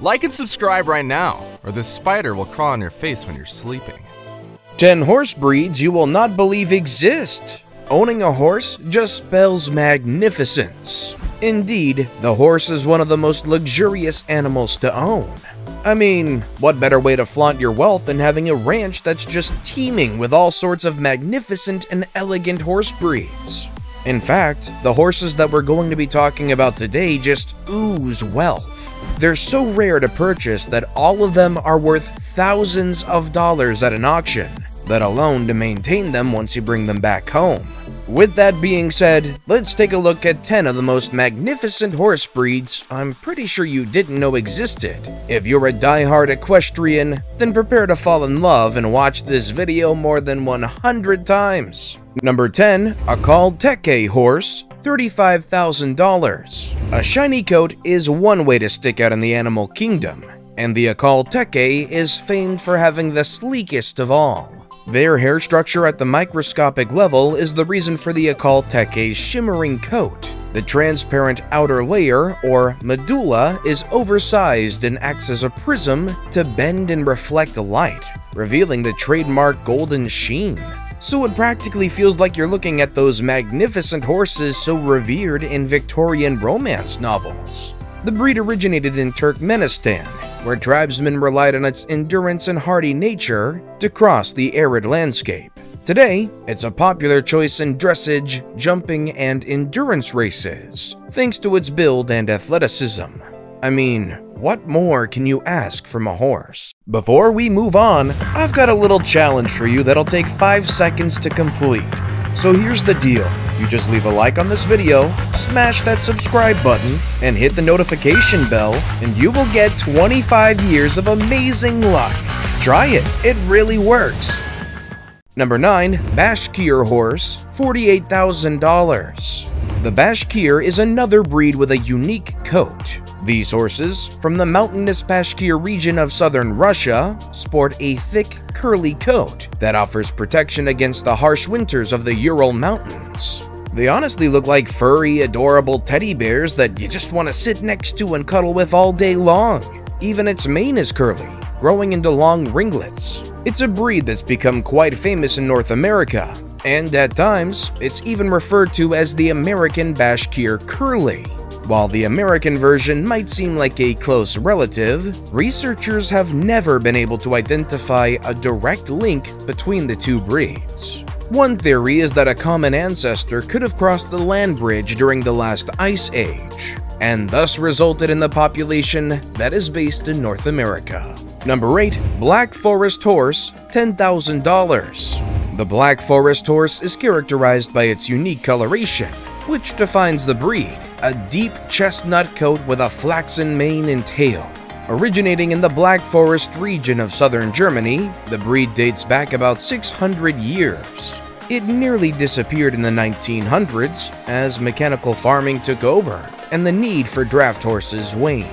Like and subscribe right now, or this spider will crawl on your face when you're sleeping. 10 horse breeds you will not believe exist. Owning a horse just spells magnificence. Indeed, the horse is one of the most luxurious animals to own. I mean, what better way to flaunt your wealth than having a ranch that's just teeming with all sorts of magnificent and elegant horse breeds? In fact, the horses that we're going to be talking about today just ooze wealth. They're so rare to purchase that all of them are worth thousands of dollars at an auction, let alone to maintain them once you bring them back home. With that being said, let's take a look at 10 of the most magnificent horse breeds I'm pretty sure you didn't know existed. If you're a die-hard equestrian, then prepare to fall in love and watch this video more than 100 times. Number 10, Akhal-Teke Horse, $35,000. A shiny coat is one way to stick out in the animal kingdom, and the Akhal-Teke is famed for having the sleekest of all. Their hair structure at the microscopic level is the reason for the Akhal-Teke's shimmering coat. The transparent outer layer, or medulla, is oversized and acts as a prism to bend and reflect light, revealing the trademark golden sheen. So it practically feels like you're looking at those magnificent horses so revered in Victorian romance novels. The breed originated in Turkmenistan, where tribesmen relied on its endurance and hardy nature to cross the arid landscape. Today, it's a popular choice in dressage, jumping, and endurance races, thanks to its build and athleticism. I mean, what more can you ask from a horse? Before we move on, I've got a little challenge for you that'll take 5 seconds to complete. So here's the deal. You just leave a like on this video, smash that subscribe button, and hit the notification bell, and you will get 25 years of amazing luck. Try it, it really works. Number 9. Bashkir Horse, $48,000. The Bashkir is another breed with a unique coat. These horses, from the mountainous Bashkir region of southern Russia, sport a thick, curly coat that offers protection against the harsh winters of the Ural Mountains. They honestly look like furry, adorable teddy bears that you just want to sit next to and cuddle with all day long. Even its mane is curly, growing into long ringlets. It's a breed that's become quite famous in North America, and at times, it's even referred to as the American Bashkir Curly. While the American version might seem like a close relative, researchers have never been able to identify a direct link between the two breeds. One theory is that a common ancestor could have crossed the land bridge during the last ice age, and thus resulted in the population that is based in North America. Number 8. Black Forest Horse $10,000 The Black Forest Horse is characterized by its unique coloration, which defines the breed, a deep chestnut coat with a flaxen mane and tail. Originating in the Black Forest region of southern Germany, the breed dates back about 600 years. It nearly disappeared in the 1900s as mechanical farming took over and the need for draft horses waned.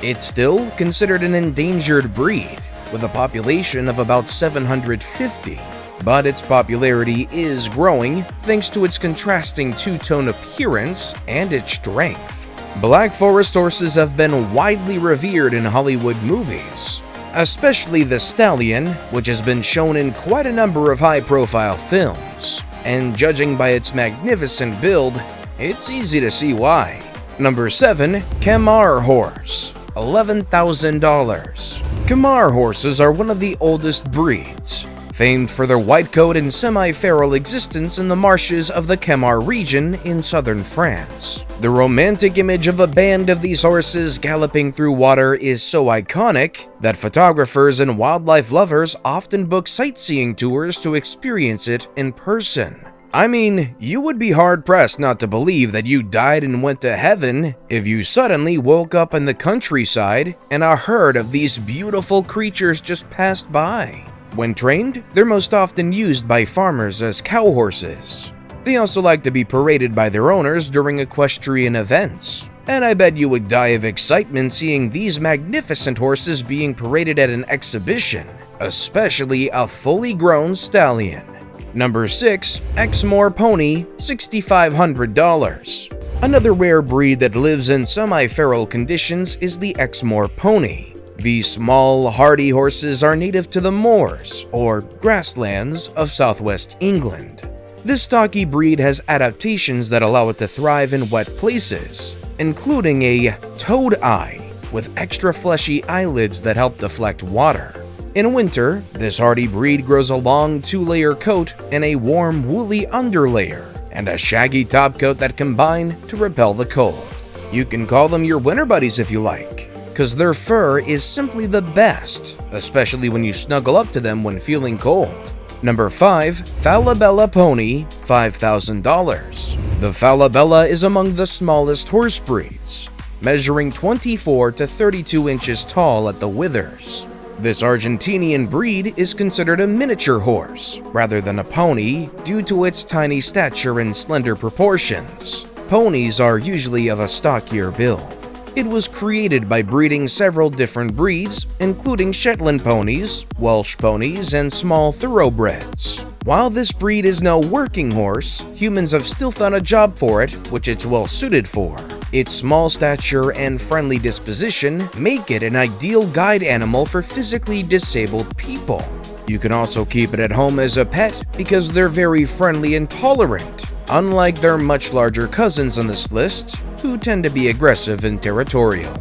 It's still considered an endangered breed, with a population of about 750, but its popularity is growing thanks to its contrasting two-tone appearance and its strength. Black Forest horses have been widely revered in Hollywood movies, especially the Stallion, which has been shown in quite a number of high-profile films, and judging by its magnificent build, it's easy to see why. Number 7. Camargue Horse $11,000 Camargue horses are one of the oldest breeds, famed for their white coat and semi-feral existence in the marshes of the Camargue region in southern France. The romantic image of a band of these horses galloping through water is so iconic that photographers and wildlife lovers often book sightseeing tours to experience it in person. I mean, you would be hard-pressed not to believe that you died and went to heaven if you suddenly woke up in the countryside and a herd of these beautiful creatures just passed by. When trained, they're most often used by farmers as cow horses. They also like to be paraded by their owners during equestrian events. And I bet you would die of excitement seeing these magnificent horses being paraded at an exhibition, especially a fully grown stallion. Number 6. Exmoor Pony $6,500 Another rare breed that lives in semi-feral conditions is the Exmoor pony. These small, hardy horses are native to the moors, or grasslands, of southwest England. This stocky breed has adaptations that allow it to thrive in wet places, including a toad eye with extra fleshy eyelids that help deflect water. In winter, this hardy breed grows a long two-layer coat and a warm woolly underlayer, and a shaggy topcoat that combine to repel the cold. You can call them your winter buddies if you like, cause their fur is simply the best, especially when you snuggle up to them when feeling cold. Number 5. Falabella Pony, $5,000. The Falabella is among the smallest horse breeds, measuring 24 to 32 inches tall at the withers. This Argentinian breed is considered a miniature horse rather than a pony due to its tiny stature and slender proportions. Ponies are usually of a stockier build. It was created by breeding several different breeds, including Shetland ponies, Welsh ponies, and small thoroughbreds. While this breed is no working horse, humans have still found a job for it, which it's well suited for. Its small stature and friendly disposition make it an ideal guide animal for physically disabled people. You can also keep it at home as a pet because they're very friendly and tolerant, unlike their much larger cousins on this list, who tend to be aggressive and territorial.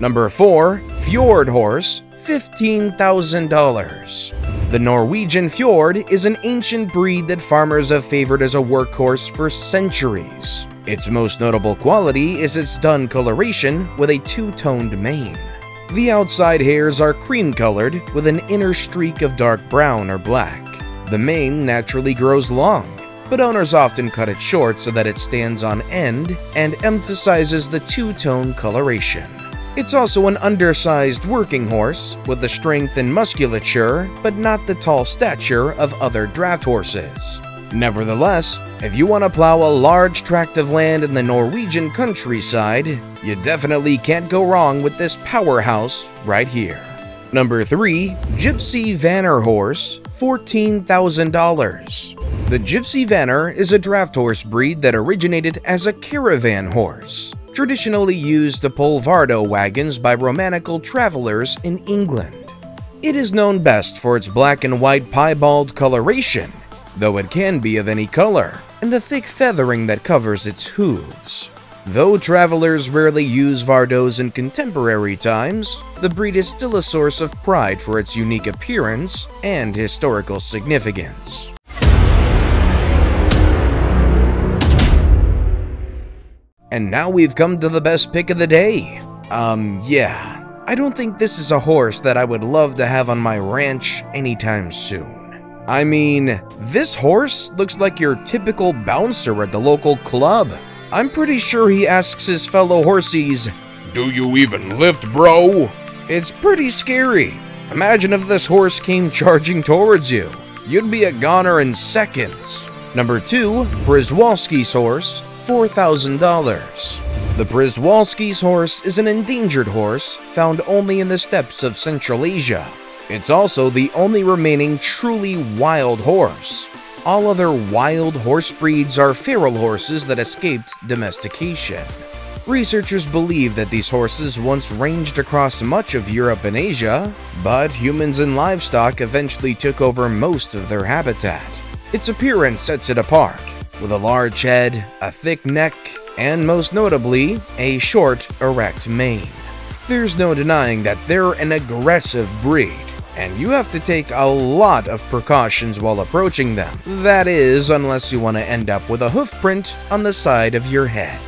Number 4. Fjord Horse $15,000 the Norwegian Fjord is an ancient breed that farmers have favored as a workhorse for centuries. Its most notable quality is its dun coloration with a two-toned mane. The outside hairs are cream-colored with an inner streak of dark brown or black. The mane naturally grows long, but owners often cut it short so that it stands on end and emphasizes the two-tone coloration. It's also an undersized working horse with the strength and musculature, but not the tall stature of other draft horses. Nevertheless, if you want to plow a large tract of land in the Norwegian countryside, you definitely can't go wrong with this powerhouse right here. Number 3. Gypsy Vanner Horse $14,000 The Gypsy Vanner is a draft horse breed that originated as a caravan horse traditionally used to pull Vardo wagons by Romanichal travelers in England. It is known best for its black and white piebald coloration, though it can be of any color, and the thick feathering that covers its hooves. Though travelers rarely use Vardos in contemporary times, the breed is still a source of pride for its unique appearance and historical significance. And now we've come to the best pick of the day. Um, yeah. I don't think this is a horse that I would love to have on my ranch anytime soon. I mean, this horse looks like your typical bouncer at the local club. I'm pretty sure he asks his fellow horsies, Do you even lift, bro? It's pretty scary. Imagine if this horse came charging towards you. You'd be a goner in seconds. Number 2, Przewalski's horse, $4,000. The Przewalski's horse is an endangered horse found only in the steppes of Central Asia. It's also the only remaining truly wild horse. All other wild horse breeds are feral horses that escaped domestication. Researchers believe that these horses once ranged across much of Europe and Asia, but humans and livestock eventually took over most of their habitat. Its appearance sets it apart, with a large head, a thick neck, and most notably, a short, erect mane. There's no denying that they're an aggressive breed, and you have to take a lot of precautions while approaching them. That is, unless you want to end up with a hoof print on the side of your head.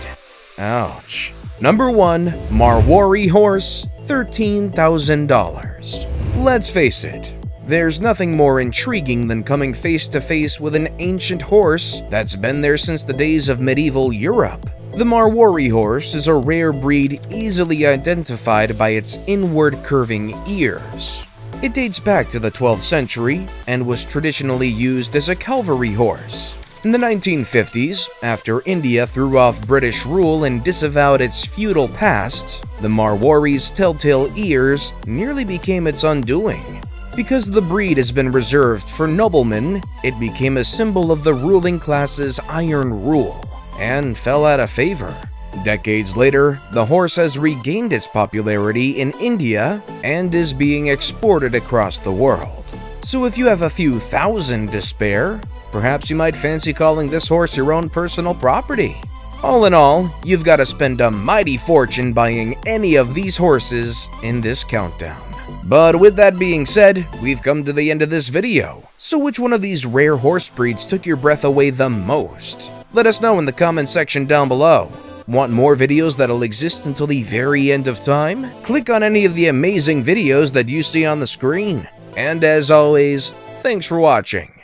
Ouch. Number 1. Marwari Horse, $13,000. Let's face it, there's nothing more intriguing than coming face to face with an ancient horse that's been there since the days of medieval Europe. The Marwari horse is a rare breed easily identified by its inward curving ears. It dates back to the 12th century and was traditionally used as a cavalry horse. In the 1950s, after India threw off British rule and disavowed its feudal past, the Marwari's telltale ears nearly became its undoing. Because the breed has been reserved for noblemen, it became a symbol of the ruling class's iron rule. and fell out of favor. Decades later, the horse has regained its popularity in India and is being exported across the world. So if you have a few thousand to spare, perhaps you might fancy calling this horse your own personal property. All in all, you've got to spend a mighty fortune buying any of these horses in this countdown. But with that being said, we've come to the end of this video. So which one of these rare horse breeds took your breath away the most? Let us know in the comment section down below. Want more videos that'll exist until the very end of time? Click on any of the amazing videos that you see on the screen. And as always, thanks for watching.